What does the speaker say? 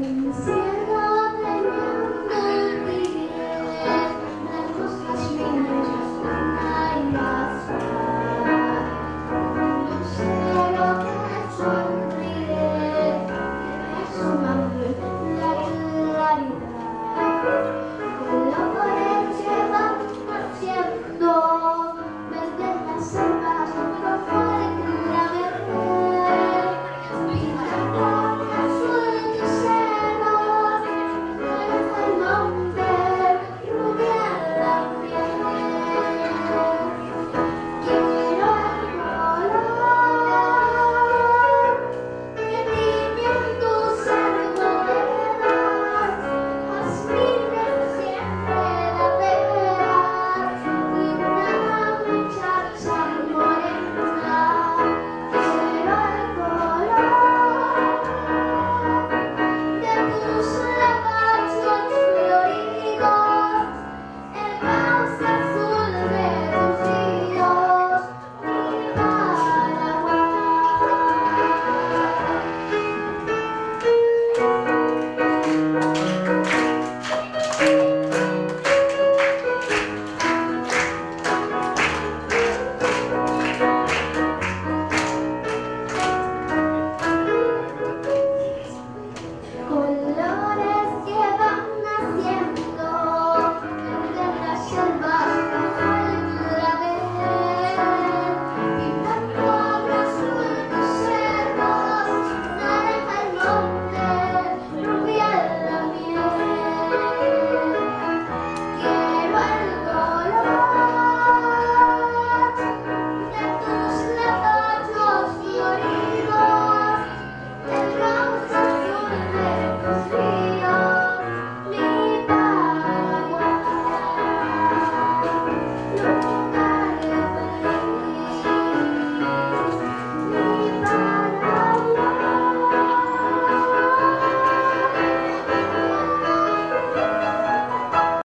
Sing